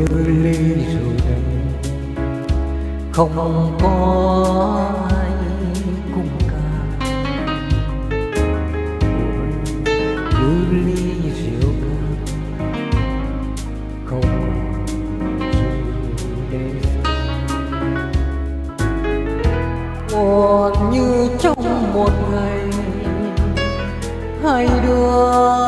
như ly rượu đắng không có ai cùng ca như ly rượu ca không rượu để buồn như trong một ngày, hai đứa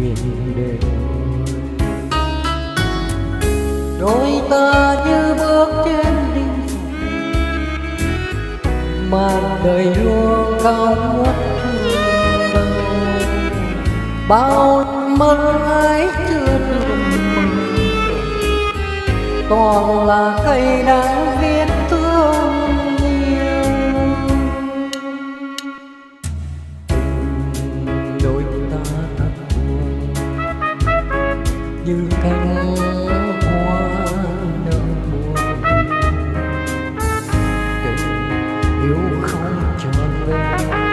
còn đời đôi ta như bước trên đỉnh màn đời luôn cao ngất bao mơ ái chưa được toàn là cây đắng viết như cánh hoa nở buồn. Tình yêu không tròn vẹn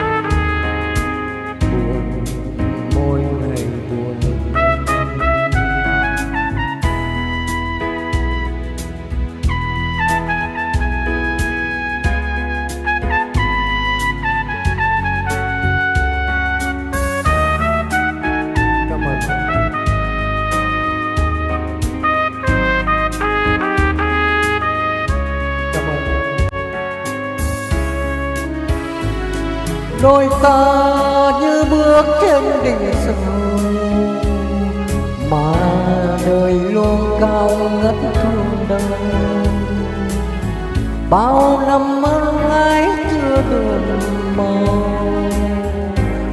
đôi ta như bước trên đỉnh sông. Mà đời luôn cao ngất thương đau bao năm mơ ái chưa được màu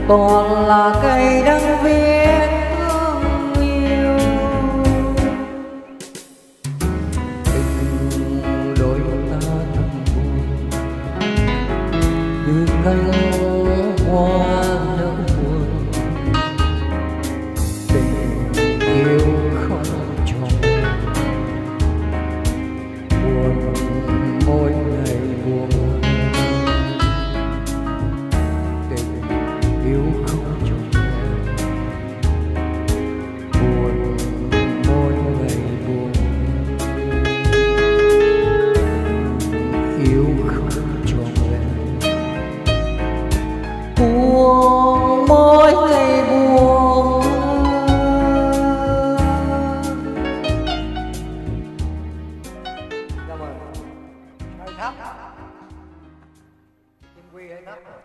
toàn là cây đang viết thương yêu. Tình đôi ta thầm buồn. Như cánh hoa nở buồn tình yêu không tròn buồn mỗi ngày buồn tình yêu không tròn buồn mỗi ngày buồn yêu nấc kim quy lên nấc